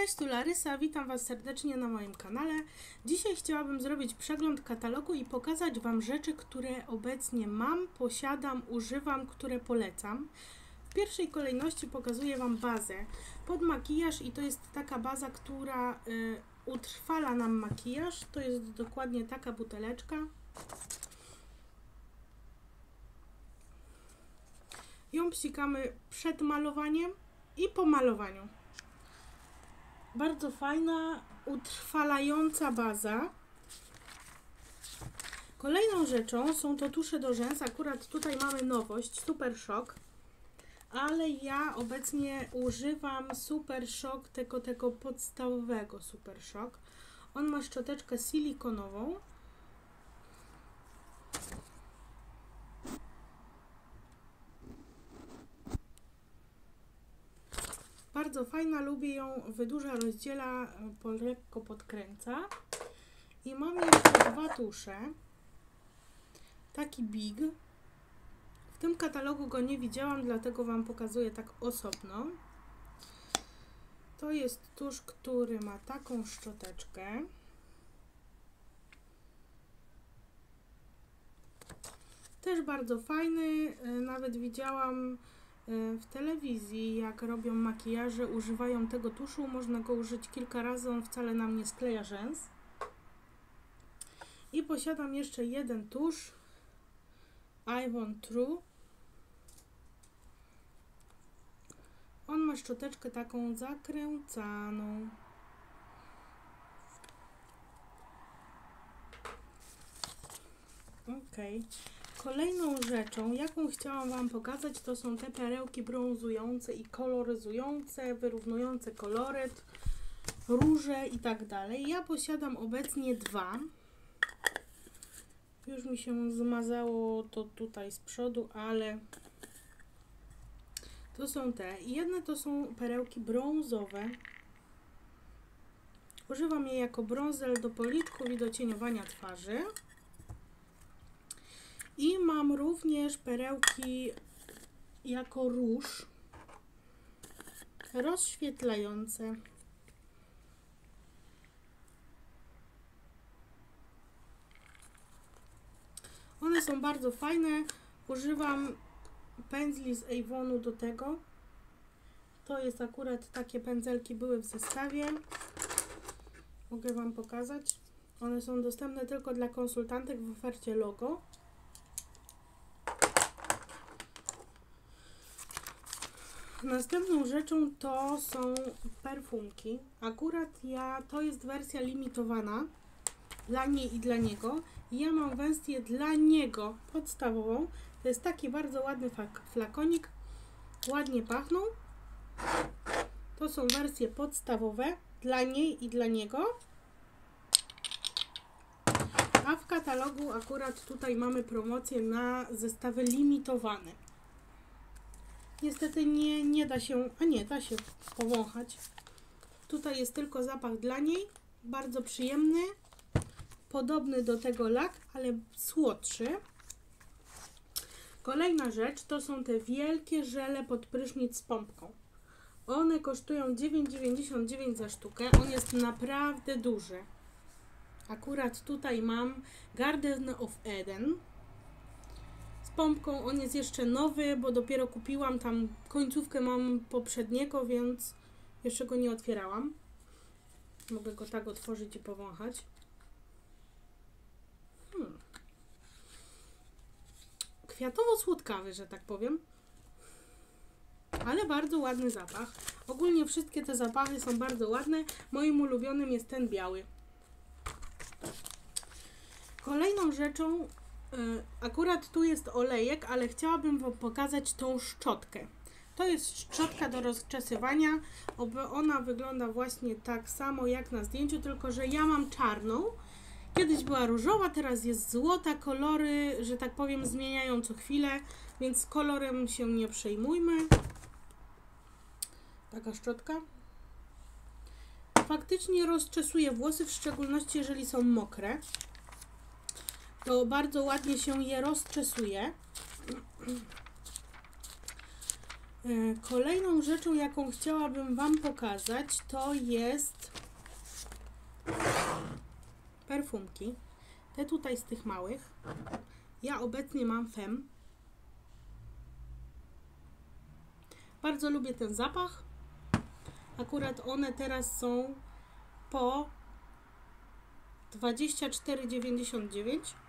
cześć, tu Larysa, witam Was serdecznie na moim kanale. Dzisiaj chciałabym zrobić przegląd katalogu i pokazać Wam rzeczy, które obecnie mam, posiadam, używam, które polecam. W pierwszej kolejności pokazuję Wam bazę pod makijaż i to jest taka baza, która y, utrwala nam makijaż. To jest dokładnie taka buteleczka. Ją psikamy przed malowaniem i po malowaniu. Bardzo fajna, utrwalająca baza. Kolejną rzeczą są to tusze do rzęs. Akurat tutaj mamy nowość, Super Shock. Ale ja obecnie używam Super Shock, tego, tego podstawowego Super Shock. On ma szczoteczkę silikonową. Bardzo fajna, lubię ją, wydłuża, rozdziela, po lekko podkręca. I mam jeszcze dwa tusze. Taki big. W tym katalogu go nie widziałam, dlatego Wam pokazuję tak osobno. To jest tusz, który ma taką szczoteczkę. Też bardzo fajny, nawet widziałam w telewizji, jak robią makijaże, używają tego tuszu. Można go użyć kilka razy, on wcale nam nie skleja rzęs. I posiadam jeszcze jeden tusz Ivon True. On ma szczoteczkę taką zakręcaną. Okej. Okay. Kolejną rzeczą, jaką chciałam Wam pokazać, to są te perełki brązujące i koloryzujące, wyrównujące koloryt, róże i tak dalej. Ja posiadam obecnie dwa. Już mi się zmazało to tutaj z przodu, ale to są te. Jedne to są perełki brązowe. Używam je jako brązel do policzków i do cieniowania twarzy. I mam również perełki jako róż rozświetlające. One są bardzo fajne. Używam pędzli z Avonu do tego. To jest akurat takie pędzelki były w zestawie. Mogę Wam pokazać. One są dostępne tylko dla konsultantek w ofercie logo. Następną rzeczą to są perfumki. Akurat ja, to jest wersja limitowana dla niej i dla niego. Ja mam wersję dla niego podstawową. To jest taki bardzo ładny flakonik. Ładnie pachną. To są wersje podstawowe dla niej i dla niego. A w katalogu akurat tutaj mamy promocję na zestawy limitowane. Niestety nie, nie da się, a nie, da się powąchać. Tutaj jest tylko zapach dla niej, bardzo przyjemny, podobny do tego lak, ale słodszy. Kolejna rzecz to są te wielkie żele pod prysznic z pompką. One kosztują 9,99 za sztukę. On jest naprawdę duży. Akurat tutaj mam Garden of Eden pompką. On jest jeszcze nowy, bo dopiero kupiłam tam końcówkę mam poprzedniego, więc jeszcze go nie otwierałam. Mogę go tak otworzyć i powąchać. Hmm. Kwiatowo-słodkawy, że tak powiem. Ale bardzo ładny zapach. Ogólnie wszystkie te zapachy są bardzo ładne. Moim ulubionym jest ten biały. Kolejną rzeczą akurat tu jest olejek, ale chciałabym Wam pokazać tą szczotkę. To jest szczotka do rozczesywania. Ona wygląda właśnie tak samo jak na zdjęciu, tylko że ja mam czarną. Kiedyś była różowa, teraz jest złota. Kolory, że tak powiem, zmieniają co chwilę, więc kolorem się nie przejmujmy. Taka szczotka. Faktycznie rozczesuje włosy, w szczególności jeżeli są mokre to bardzo ładnie się je rozczesuje. E, Kolejną rzeczą, jaką chciałabym Wam pokazać, to jest perfumki. Te tutaj z tych małych. Ja obecnie mam Fem. Bardzo lubię ten zapach. Akurat one teraz są po 24,99.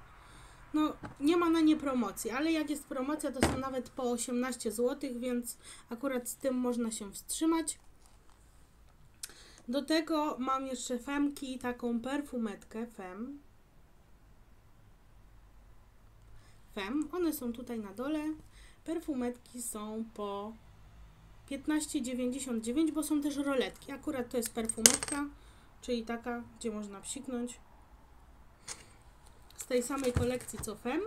No, nie ma na nie promocji, ale jak jest promocja, to są nawet po 18 zł, więc akurat z tym można się wstrzymać. Do tego mam jeszcze femki, taką perfumetkę Fem. Fem, one są tutaj na dole. Perfumetki są po 15,99, bo są też roletki. Akurat to jest perfumetka, czyli taka, gdzie można psiknąć. Z tej samej kolekcji co Fem.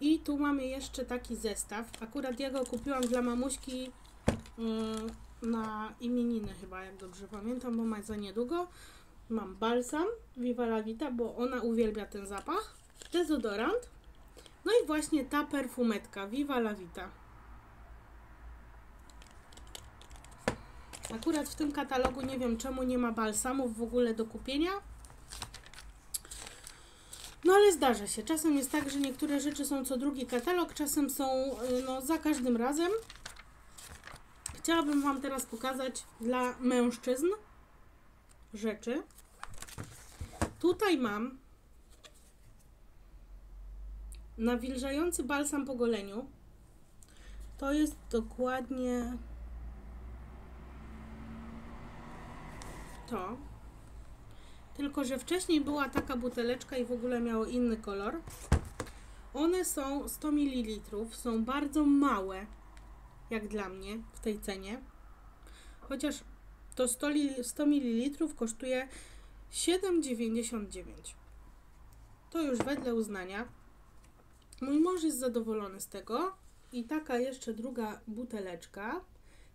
I tu mamy jeszcze taki zestaw. Akurat ja go kupiłam dla mamuśki yy, na imieniny chyba, jak dobrze pamiętam, bo ma za niedługo. Mam balsam Viva la Vita, bo ona uwielbia ten zapach. Dezodorant. No i właśnie ta perfumetka Viva la Vita. Akurat w tym katalogu nie wiem czemu nie ma balsamów w ogóle do kupienia. No ale zdarza się. Czasem jest tak, że niektóre rzeczy są co drugi katalog, czasem są y, no, za każdym razem. Chciałabym Wam teraz pokazać dla mężczyzn rzeczy. Tutaj mam nawilżający balsam po goleniu. To jest dokładnie to. Tylko, że wcześniej była taka buteleczka i w ogóle miało inny kolor. One są 100 ml, są bardzo małe, jak dla mnie, w tej cenie. Chociaż to 100, li- 100 ml kosztuje 7,99. To już wedle uznania. Mój mąż jest zadowolony z tego. I taka jeszcze druga buteleczka.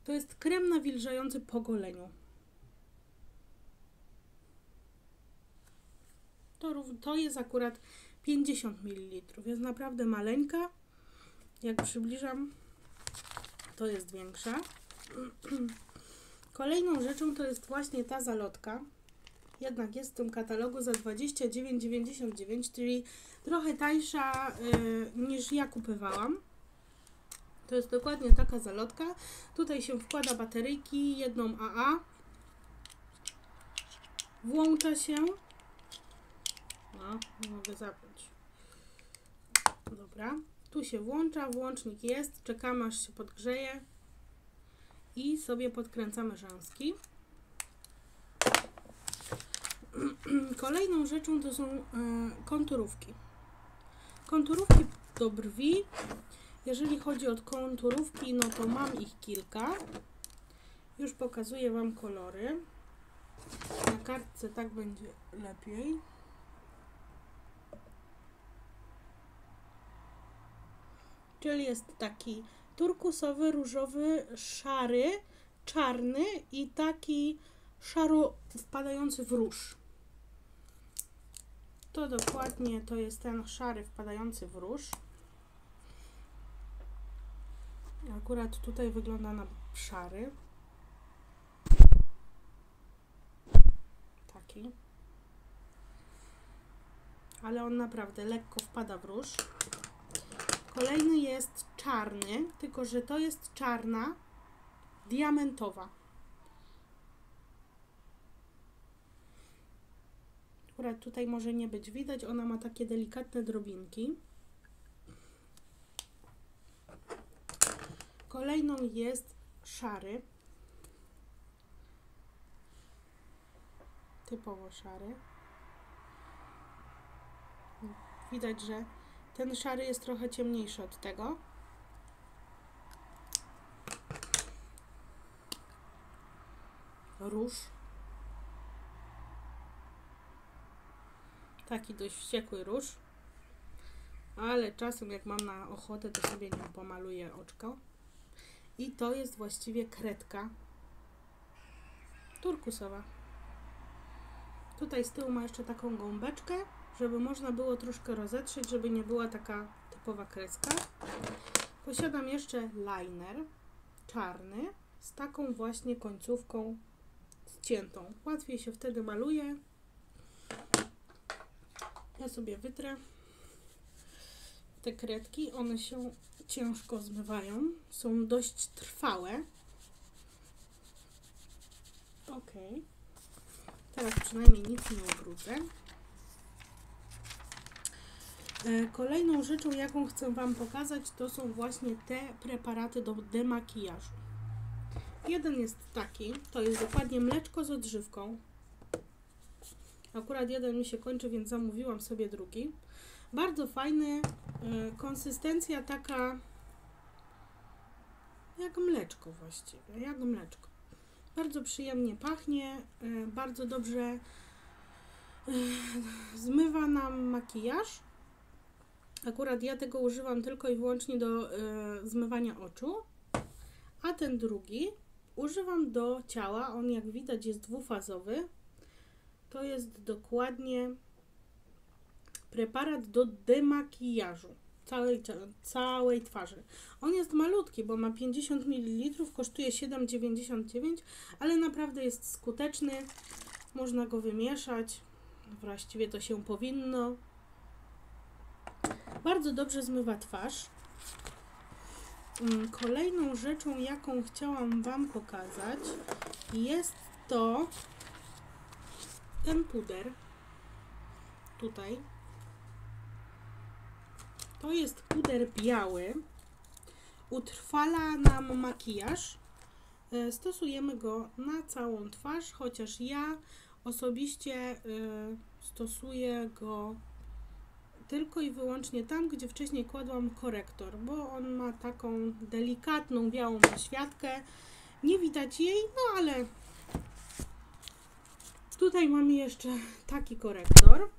To jest krem nawilżający po goleniu. To, to jest akurat 50 ml. Jest naprawdę maleńka. Jak przybliżam, to jest większa. Kolejną rzeczą to jest właśnie ta zalotka. Jednak jest w tym katalogu za 29,99, czyli trochę tańsza y, niż ja kupywałam. To jest dokładnie taka zalotka. Tutaj się wkłada bateryjki, jedną AA. Włącza się. No, mogę zapiąć. Dobra. Tu się włącza, włącznik jest. Czekamy aż się podgrzeje. I sobie podkręcamy rzęski. Kolejną rzeczą to są e, konturówki. Konturówki do brwi. Jeżeli chodzi o konturówki, no to mam ich kilka. Już pokazuję Wam kolory. Na kartce tak będzie lepiej. Jest taki turkusowy, różowy, szary, czarny i taki szaro wpadający w róż. To dokładnie to jest ten szary wpadający w róż. Akurat tutaj wygląda na szary. Taki. Ale on naprawdę lekko wpada w róż. Kolejny jest czarny, tylko że to jest czarna diamentowa. Akurat tutaj może nie być widać, ona ma takie delikatne drobinki. Kolejną jest szary. Typowo szary. Widać, że ten szary jest trochę ciemniejszy od tego. Róż. Taki dość wściekły róż. Ale czasem jak mam na ochotę, to sobie nim pomaluję oczko. I to jest właściwie kredka turkusowa. Tutaj z tyłu ma jeszcze taką gąbeczkę, żeby można było troszkę rozetrzeć, żeby nie była taka typowa kreska. Posiadam jeszcze liner czarny z taką właśnie końcówką ściętą. Łatwiej się wtedy maluje. Ja sobie wytrę te kredki. One się ciężko zmywają. Są dość trwałe. Ok. Teraz przynajmniej nic nie ubrudzę. E, Kolejną rzeczą, jaką chcę Wam pokazać, to są właśnie te preparaty do demakijażu. Jeden jest taki, to jest dokładnie mleczko z odżywką. Akurat jeden mi się kończy, więc zamówiłam sobie drugi. Bardzo fajny, e, konsystencja taka jak mleczko właściwie, jak mleczko. Bardzo przyjemnie pachnie, e, bardzo dobrze zmywa nam makijaż. Akurat ja tego używam tylko i wyłącznie do e, zmywania oczu, a ten drugi używam do ciała. On jak widać jest dwufazowy. To jest dokładnie preparat do demakijażu całej, całej twarzy. On jest malutki, bo ma 50 ml, kosztuje 7,99, ale naprawdę jest skuteczny. Można go wymieszać. Właściwie to się powinno. Bardzo dobrze zmywa twarz. Mm, Kolejną rzeczą, jaką chciałam Wam pokazać, jest to ten puder. Tutaj. To jest puder biały. Utrwala nam makijaż. E, Stosujemy go na całą twarz, chociaż ja osobiście e, stosuję go tylko i wyłącznie tam, gdzie wcześniej kładłam korektor, bo on ma taką delikatną białą poświatkę. Nie widać jej, no ale tutaj mamy jeszcze taki korektor.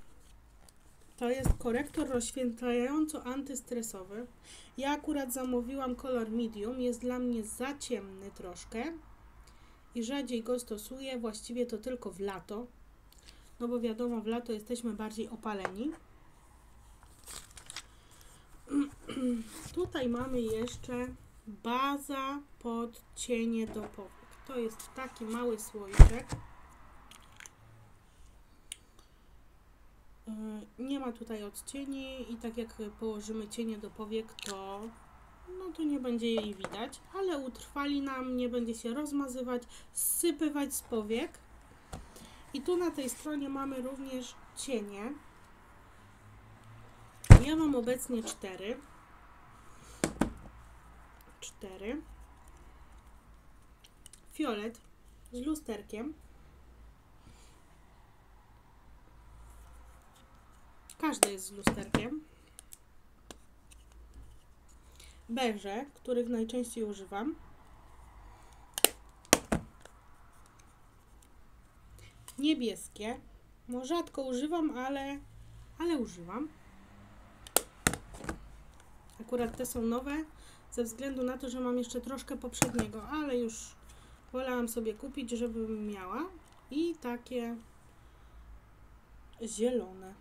To jest korektor rozświetlająco-antystresowy. Ja akurat zamówiłam kolor medium, jest dla mnie za ciemny troszkę i rzadziej go stosuję, właściwie to tylko w lato, no bo wiadomo, w lato jesteśmy bardziej opaleni. Tutaj mamy jeszcze baza pod cienie do powiek. To jest taki mały słoiczek. Yy, Nie ma tutaj odcieni i tak jak położymy cienie do powiek, to no to nie będzie jej widać, ale utrwali nam, nie będzie się rozmazywać, zsypywać z powiek. I tu na tej stronie mamy również cienie. Ja mam obecnie cztery. Cztery. Fiolet z lusterkiem. Każdy jest z lusterkiem. Beże, których najczęściej używam. Niebieskie. No rzadko używam, ale, ale używam. Akurat te są nowe, ze względu na to, że mam jeszcze troszkę poprzedniego, ale już wolałam sobie kupić, żebym miała. I takie zielone.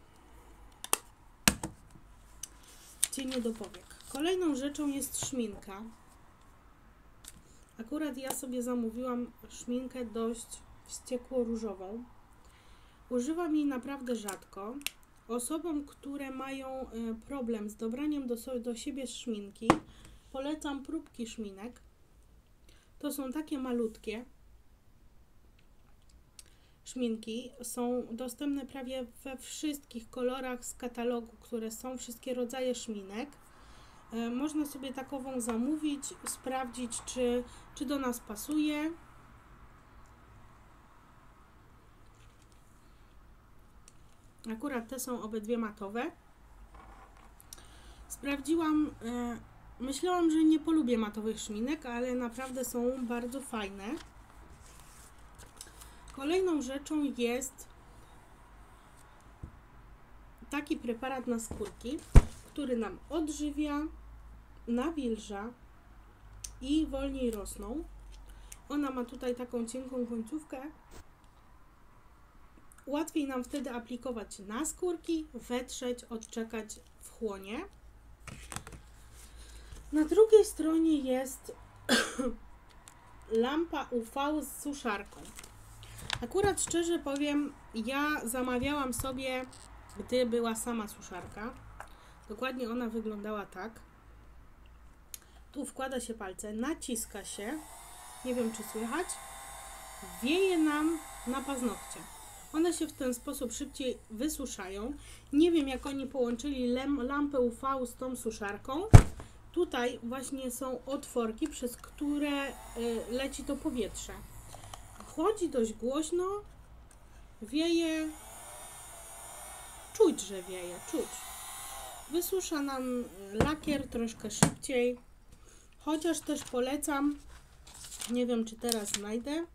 Cienie do powiek. Kolejną rzeczą jest szminka. Akurat ja sobie zamówiłam szminkę dość wściekło-różową. Używam jej naprawdę rzadko. Osobom, które mają e, problem z dobraniem do, do siebie szminki, polecam próbki szminek. To są takie malutkie szminki. Są dostępne prawie we wszystkich kolorach z katalogu, które są, wszystkie rodzaje szminek. E, Można sobie takową zamówić, sprawdzić, czy, czy do nas pasuje. Akurat te są obydwie matowe. Sprawdziłam, e, myślałam, że nie polubię matowych szminek, ale naprawdę są bardzo fajne. Kolejną rzeczą jest taki preparat na skórki, który nam odżywia, nawilża i wolniej rosną. Ona ma tutaj taką cienką końcówkę. Łatwiej nam wtedy aplikować na skórki, wetrzeć, odczekać w chłonie. Na drugiej stronie jest lampa UV z suszarką. Akurat szczerze powiem, ja zamawiałam sobie, gdy była sama suszarka. Dokładnie ona wyglądała tak. Tu wkłada się palce, naciska się. Nie wiem, czy słychać. Wieje nam na paznokcie. One się w ten sposób szybciej wysuszają. Nie wiem, jak oni połączyli lampę UV z tą suszarką. Tutaj właśnie są otworki, przez które y, leci to powietrze. Chodzi dość głośno, wieje, czuć, że wieje, czuć. Wysusza nam lakier troszkę szybciej, chociaż też polecam, nie wiem czy teraz znajdę,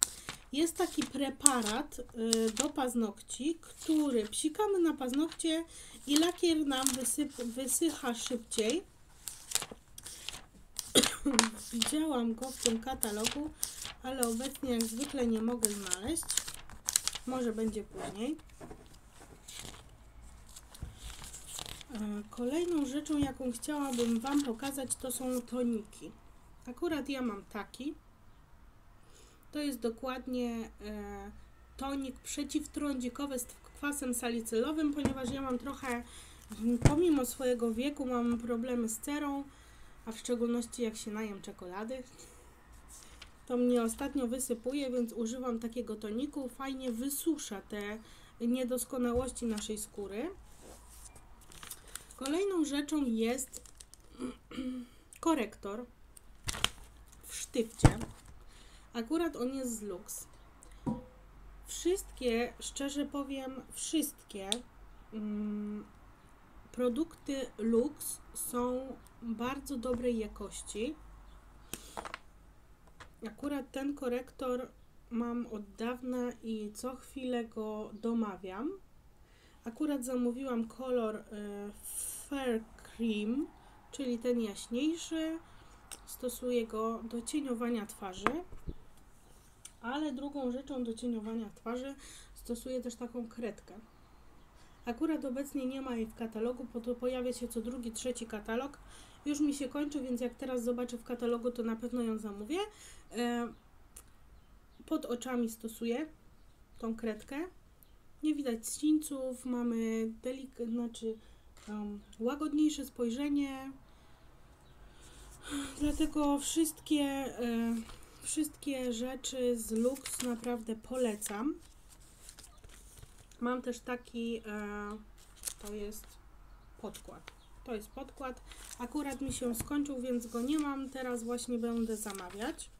jest taki preparat y, do paznokci, który psikamy na paznokcie i lakier nam wysycha szybciej. Widziałam go w tym katalogu, ale obecnie jak zwykle nie mogę znaleźć. Może będzie później. E, Kolejną rzeczą, jaką chciałabym Wam pokazać, to są toniki. Akurat ja mam taki. To jest dokładnie e, tonik przeciwtrądzikowy z kwasem salicylowym, ponieważ ja mam trochę, pomimo swojego wieku, mam problemy z cerą, a w szczególności jak się najem czekolady. To mnie ostatnio wysypuje, więc używam takiego toniku. Fajnie wysusza te niedoskonałości naszej skóry. Kolejną rzeczą jest korektor w sztywcie. Akurat on jest z Lux. Wszystkie, szczerze powiem, wszystkie mm, produkty Lux są bardzo dobrej jakości. Akurat ten korektor mam od dawna i co chwilę go domawiam. Akurat zamówiłam kolor y, Fair Cream, czyli ten jaśniejszy. Stosuję go do cieniowania twarzy. Ale drugą rzeczą do cieniowania twarzy stosuję też taką kredkę. Akurat obecnie nie ma jej w katalogu, bo to pojawia się co drugi, trzeci katalog. Już mi się kończy, więc jak teraz zobaczę w katalogu, to na pewno ją zamówię. E, pod oczami stosuję tą kredkę. Nie widać ścińców, mamy delik, znaczy um, łagodniejsze spojrzenie. Dlatego wszystkie, e, wszystkie rzeczy z Lux naprawdę polecam. Mam też taki, e, to jest podkład. To jest podkład. Akurat mi się skończył, więc go nie mam. Teraz właśnie będę zamawiać.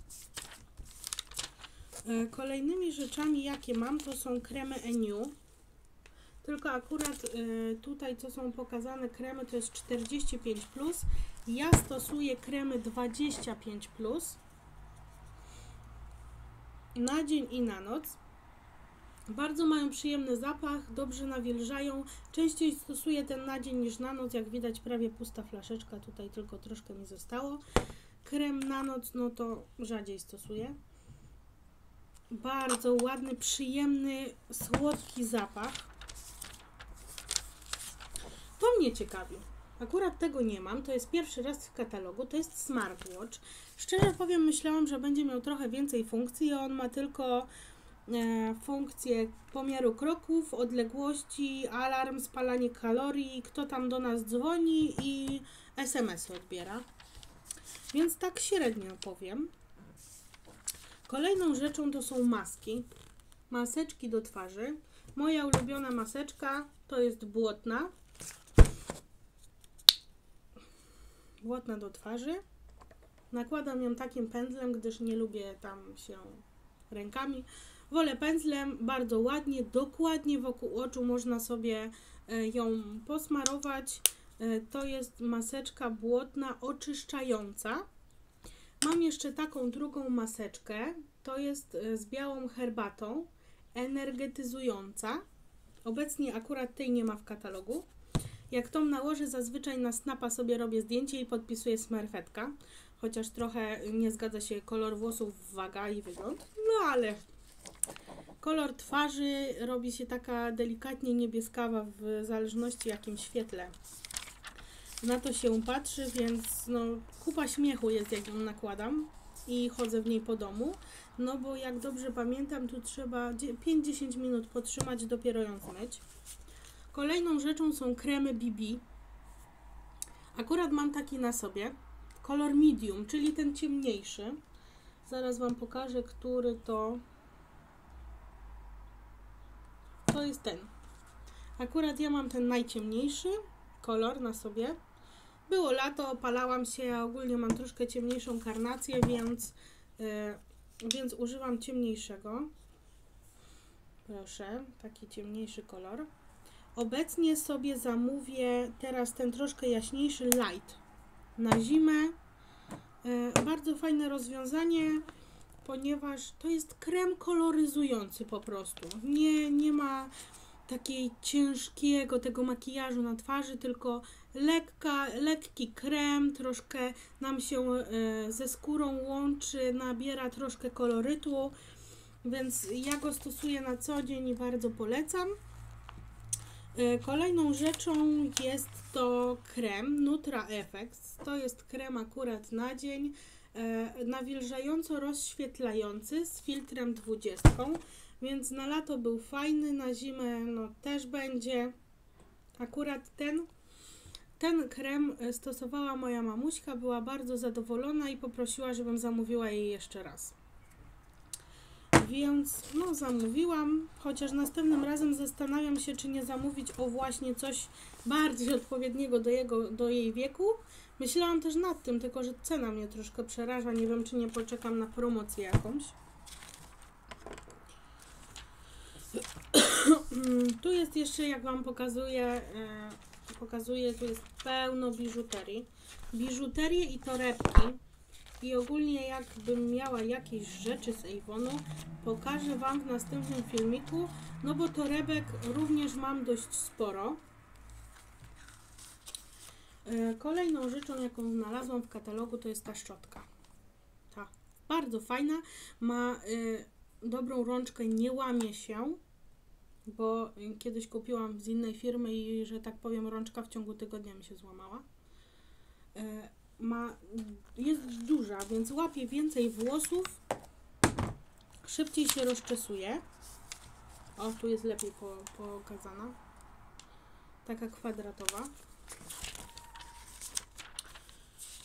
E, kolejnymi rzeczami, jakie mam, to są kremy Eniu. Tylko akurat y, tutaj, co są pokazane kremy, to jest 45+. Plus. Ja stosuję kremy 25+. Plus. Na dzień i na noc. Bardzo mają przyjemny zapach, dobrze nawilżają. Częściej stosuję ten na dzień niż na noc. Jak widać, prawie pusta flaszeczka. Tutaj tylko troszkę mi zostało. Krem na noc, no to rzadziej stosuję. Bardzo ładny, przyjemny, słodki zapach. To mnie ciekawi. Akurat tego nie mam, to jest pierwszy raz w katalogu, to jest smartwatch. Szczerze powiem, myślałam, że będzie miał trochę więcej funkcji, on ma tylko e, funkcję pomiaru kroków, odległości, alarm, spalanie kalorii, kto tam do nas dzwoni i SMS odbiera. Więc tak średnio powiem. Kolejną rzeczą to są maski. Maseczki do twarzy. Moja ulubiona maseczka to jest błotna. Błotna do twarzy. Nakładam ją takim pędzlem, gdyż nie lubię tam się rękami. Wolę pędzlem, bardzo ładnie, dokładnie wokół oczu można sobie e, ją posmarować. E, to jest maseczka błotna oczyszczająca. Mam jeszcze taką drugą maseczkę. To jest e, z białą herbatą, energetyzująca. Obecnie akurat tej nie ma w katalogu. Jak tą nałożę, zazwyczaj na snapa sobie robię zdjęcie i podpisuję smerfetka. Chociaż trochę nie zgadza się kolor włosów, waga i wygląd. No ale kolor twarzy robi się taka delikatnie niebieskawa w zależności jakim świetle na to się patrzy, więc no, kupa śmiechu jest, jak ją nakładam i chodzę w niej po domu. No bo jak dobrze pamiętam, tu trzeba 5-10 minut podtrzymać, dopiero ją zmyć. Kolejną rzeczą są kremy BB. Akurat mam taki na sobie. Kolor medium, czyli ten ciemniejszy. Zaraz Wam pokażę, który to. To jest ten. Akurat ja mam ten najciemniejszy kolor na sobie. Było lato, opalałam się, ja ogólnie mam troszkę ciemniejszą karnację, więc, yy, więc używam ciemniejszego. Proszę, taki ciemniejszy kolor. Obecnie sobie zamówię teraz ten troszkę jaśniejszy light na zimę. Yy, bardzo fajne rozwiązanie, ponieważ to jest krem koloryzujący po prostu. Nie, nie ma takiej ciężkiego tego makijażu na twarzy, tylko lekka, lekki krem, troszkę nam się e, ze skórą łączy, nabiera troszkę kolorytu, więc ja go stosuję na co dzień i bardzo polecam. E, kolejną rzeczą jest to krem Nutra Effects. To jest krem akurat na dzień, nawilżająco rozświetlający z filtrem 20. Więc na lato był fajny, na zimę no też będzie. Akurat ten, ten krem stosowała moja mamuśka, była bardzo zadowolona i poprosiła, żebym zamówiła jej jeszcze raz. Więc no zamówiłam, chociaż następnym razem zastanawiam się, czy nie zamówić o właśnie coś bardziej odpowiedniego do, jego, do jej wieku. Myślałam też nad tym, tylko że cena mnie troszkę przeraża. Nie wiem, czy nie poczekam na promocję jakąś. tu jest jeszcze, jak Wam pokazuję, e, pokazuję, tu jest pełno biżuterii. Biżuterię i torebki. I ogólnie jakbym miała jakieś rzeczy z Avonu, pokażę Wam w następnym filmiku, no bo torebek również mam dość sporo. E, kolejną rzeczą, jaką znalazłam w katalogu, to jest ta szczotka. Ta, bardzo fajna, ma y, dobrą rączkę, nie łamie się, bo kiedyś kupiłam z innej firmy i, że tak powiem, rączka w ciągu tygodnia mi się złamała. E, ma, jest duża, więc łapie więcej włosów, szybciej się rozczesuje. O, tu jest lepiej po, pokazana. Taka kwadratowa.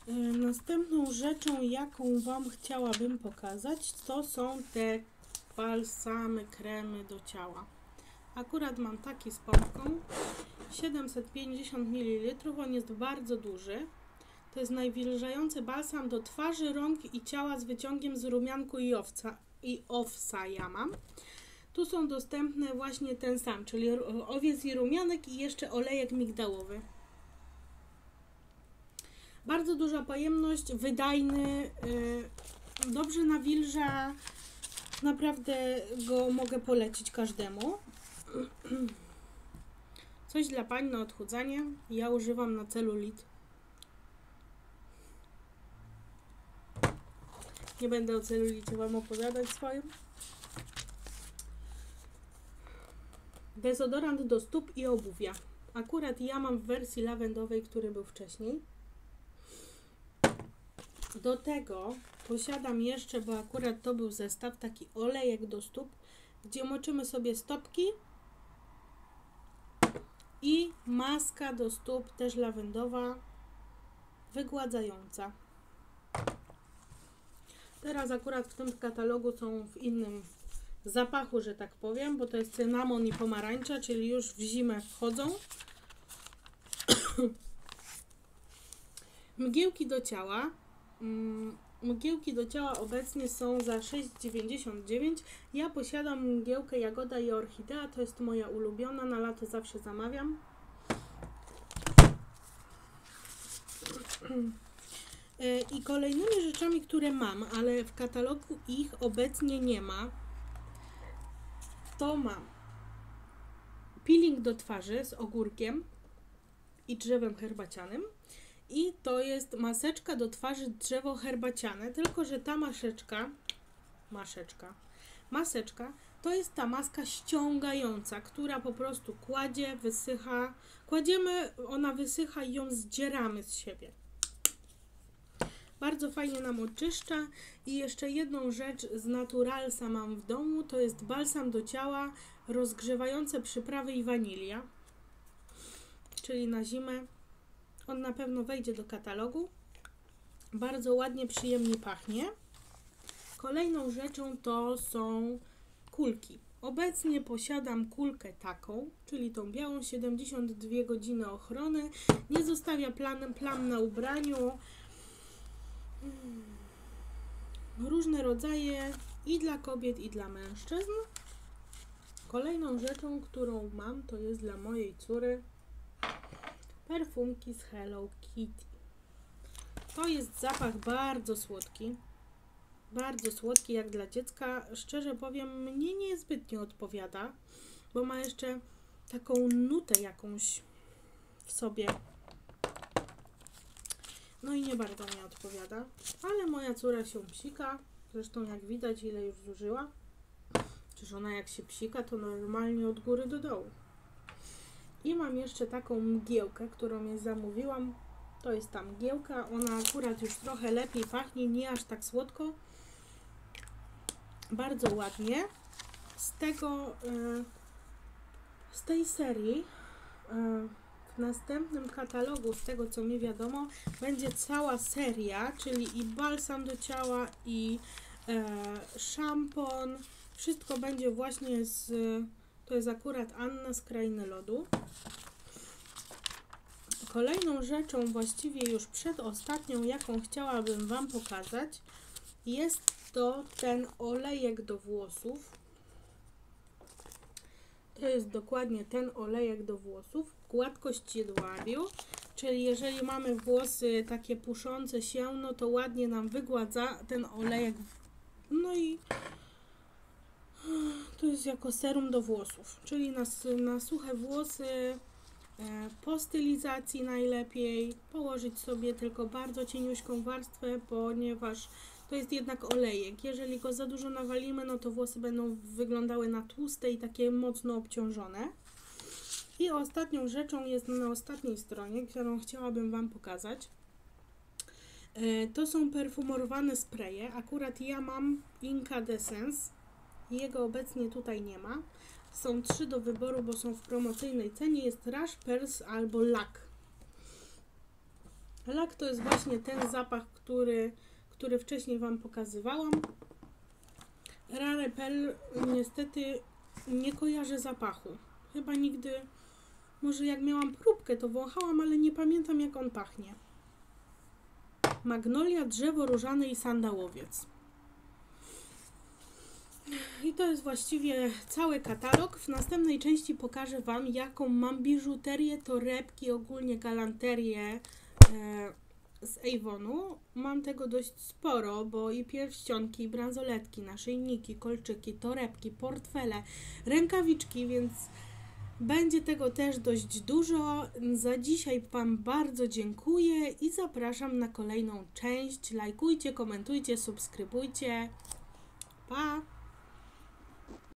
E, następną rzeczą, jaką Wam chciałabym pokazać, to są te balsamy, kremy do ciała. Akurat mam taki z pompką. 750 ml. On jest bardzo duży. To jest najwilżający balsam do twarzy, rąk i ciała z wyciągiem z rumianku i owca. I owsa ja mam. Tu są dostępne właśnie ten sam, czyli owiec i rumianek i jeszcze olejek migdałowy. Bardzo duża pojemność, wydajny, yy, dobrze nawilża. Naprawdę go mogę polecić każdemu. Coś dla pań na odchudzanie. Ja używam na celulit. Nie będę o celulicie Wam opowiadać swoim. Dezodorant do stóp i obuwia. Akurat ja mam w wersji lawendowej, który był wcześniej. Do tego posiadam jeszcze, bo akurat to był zestaw, taki olejek do stóp, gdzie moczymy sobie stopki i maska do stóp, też lawendowa, wygładzająca. Teraz akurat w tym katalogu są w innym zapachu, że tak powiem, bo to jest cynamon i pomarańcza, czyli już w zimę wchodzą. Mgiełki do ciała. Mm, mgiełki do ciała obecnie są za 6,99. Ja posiadam mgiełkę Jagoda i Orchidea, to jest moja ulubiona, na lato zawsze zamawiam. E, I kolejnymi rzeczami, które mam, ale w katalogu ich obecnie nie ma, to mam peeling do twarzy z ogórkiem i drzewem herbacianym. I to jest maseczka do twarzy drzewo herbaciane, tylko że ta maseczka, maseczka, maseczka to jest ta maska ściągająca, która po prostu kładzie, wysycha. Kładziemy, ona wysycha i ją zdzieramy z siebie. Bardzo fajnie nam oczyszcza. I jeszcze jedną rzecz z Naturalsa mam w domu, to jest balsam do ciała rozgrzewające przyprawy i wanilia. Czyli na zimę. On na pewno wejdzie do katalogu. Bardzo ładnie, przyjemnie pachnie. Kolejną rzeczą to są kulki. Obecnie posiadam kulkę taką, czyli tą białą 72 godziny ochrony. Nie zostawia plan, plam na ubraniu. Hmm. Różne rodzaje i dla kobiet, i dla mężczyzn. Kolejną rzeczą, którą mam, to jest dla mojej córy perfumki z Hello Kitty. To jest zapach bardzo słodki. Bardzo słodki jak dla dziecka. Szczerze powiem, mnie niezbytnio odpowiada, bo ma jeszcze taką nutę jakąś w sobie. No i nie bardzo mi odpowiada, ale moja córa się psika. Zresztą jak widać, ile już zużyła. Czyż ona jak się psika, to normalnie od góry do dołu. I mam jeszcze taką mgiełkę, którą je zamówiłam. To jest ta mgiełka. Ona akurat już trochę lepiej pachnie, nie aż tak słodko. Bardzo ładnie. Z tego, y, z tej serii y, w następnym katalogu, z tego co mi wiadomo, będzie cała seria, czyli i balsam do ciała, i e, szampon. Wszystko będzie właśnie z. To jest akurat Anna z Krainy Lodu. Kolejną rzeczą, właściwie już przedostatnią, jaką chciałabym Wam pokazać, jest to ten olejek do włosów. To jest dokładnie ten olejek do włosów, gładkość jedwabiu, czyli jeżeli mamy włosy takie puszące się, no to ładnie nam wygładza ten olejek. No i to jest jako serum do włosów, czyli na, na suche włosy E, po stylizacji najlepiej położyć sobie tylko bardzo cieniuśką warstwę, ponieważ to jest jednak olejek. Jeżeli go za dużo nawalimy, no to włosy będą wyglądały na tłuste i takie mocno obciążone. I ostatnią rzeczą jest na ostatniej stronie, którą chciałabym Wam pokazać. E, to są perfumorowane spraye. Akurat ja mam Incandescence. Jego obecnie tutaj nie ma. Są trzy do wyboru, bo są w promocyjnej cenie. Jest Rush, Pers albo Lak. Lak to jest właśnie ten zapach, który, który wcześniej Wam pokazywałam. Rare Pearl niestety nie kojarzę zapachu. Chyba nigdy, może jak miałam próbkę to wąchałam, ale nie pamiętam jak on pachnie. Magnolia, drzewo różane i sandałowiec. I to jest właściwie cały katalog. W następnej części pokażę Wam, jaką mam biżuterię, torebki, ogólnie galanterię e, z Avonu. Mam tego dość sporo, bo i pierścionki, i bransoletki, naszyjniki, kolczyki, torebki, portfele, rękawiczki, więc będzie tego też dość dużo. Za dzisiaj Wam bardzo dziękuję i zapraszam na kolejną część. Lajkujcie, komentujcie, subskrybujcie. Pa!